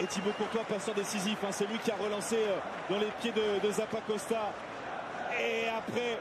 Et Thibaut Courtois, passeur décisif, hein. c'est lui qui a relancé euh, dans les pieds de, de Zappa Costa. Et après,